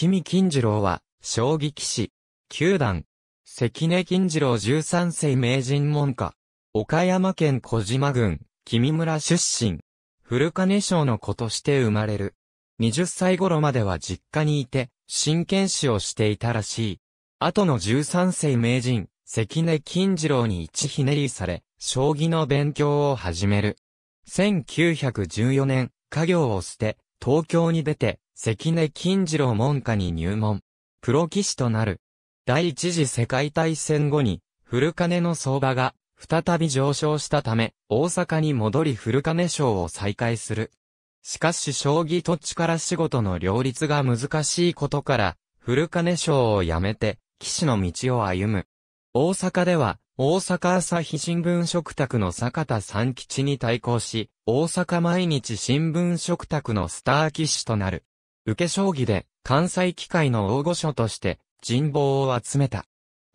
君金次郎は、将棋棋士、九段、関根金次郎13世名人門下、岡山県小島郡、君村出身、古金賞の子として生まれる。20歳頃までは実家にいて、真剣士をしていたらしい。後の13世名人、関根金次郎に一ひねりされ、将棋の勉強を始める。1914年、家業を捨て、東京に出て、関根金次郎門下に入門。プロ棋士となる。第一次世界大戦後に、古金の相場が再び上昇したため、大阪に戻り古金賞を再開する。しかし将棋と力仕事の両立が難しいことから、古金賞を辞めて、棋士の道を歩む。大阪では、大阪朝日新聞食卓の坂田三吉に対抗し、大阪毎日新聞食卓のスター棋士となる。受け将棋で、関西機械の大御所として、人望を集めた。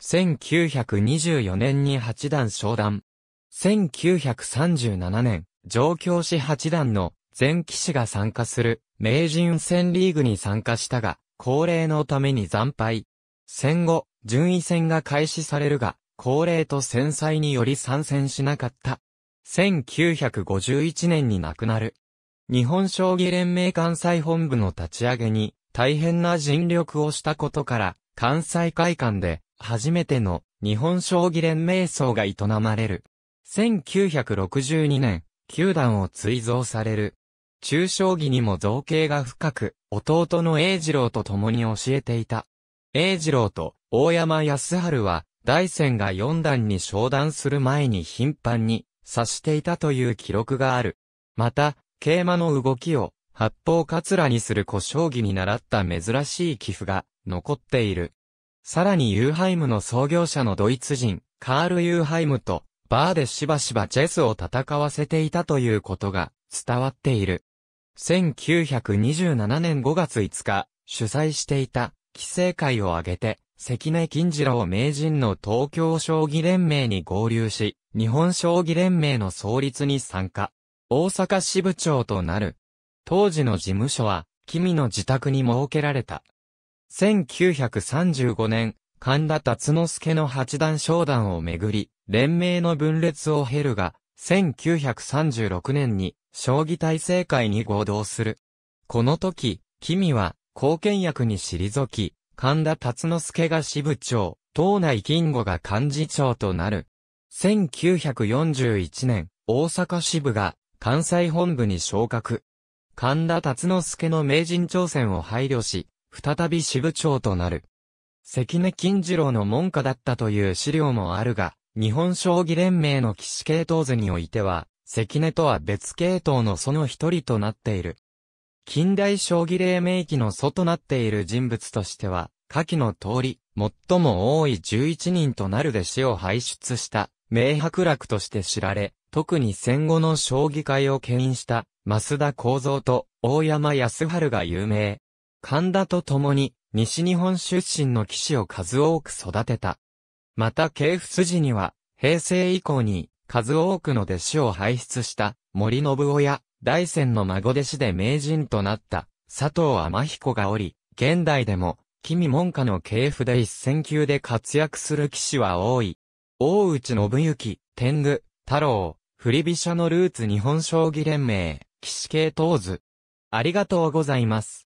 1924年に八段昇段。1937年、上京し八段の全騎士が参加する名人戦リーグに参加したが、高齢のために惨敗。戦後、順位戦が開始されるが、高齢と戦災により参戦しなかった。1951年に亡くなる。日本将棋連盟関西本部の立ち上げに大変な尽力をしたことから、関西会館で初めての日本将棋連盟層が営まれる。1962年、球団を追贈される。中将棋にも造形が深く、弟の栄次郎と共に教えていた。栄次郎と大山康春は、大戦が4段に昇段する前に頻繁に指していたという記録がある。また、桂馬の動きを八方桂にする小将棋に倣った珍しい棋譜が残っている。さらにユーハイムの創業者のドイツ人、カール・ユーハイムと、バーでしばしばチェスを戦わせていたということが伝わっている。1927年5月5日、主宰していた、棋正会を挙げて、関根金次郎名人の東京将棋連盟に合流し、日本将棋連盟の創立に参加。大阪支部長となる。当時の事務所は、君の自宅に設けられた。1935年、神田達之助の八段昇段をめぐり、連盟の分裂を経るが、1936年に、将棋体制会に合同する。この時、君は、貢献役に退き、神田達之助が支部長、東内金吾が幹事長となる。1941年、大阪支部が関西本部に昇格。神田達之助の名人挑戦を配慮し、再び支部長となる。関根金次郎の門下だったという資料もあるが、日本将棋連盟の騎士系統図においては、関根とは別系統のその一人となっている。近代将棋黎明期の祖となっている人物としては、下記の通り、最も多い11人となる弟子を輩出した、名伯楽として知られ、特に戦後の将棋界を牽引した、増田幸三と大山康春が有名。神田と共に、西日本出身の騎士を数多く育てた。また系譜筋には、平成以降に、数多くの弟子を輩出した、森信夫や、大仙の孫弟子で名人となった、佐藤天彦がおり、現代でも、君門下の系譜で一戦級で活躍する騎士は多い。大内信行、天狗、太郎、振り飛車のルーツ日本将棋連盟、騎士系統図。ありがとうございます。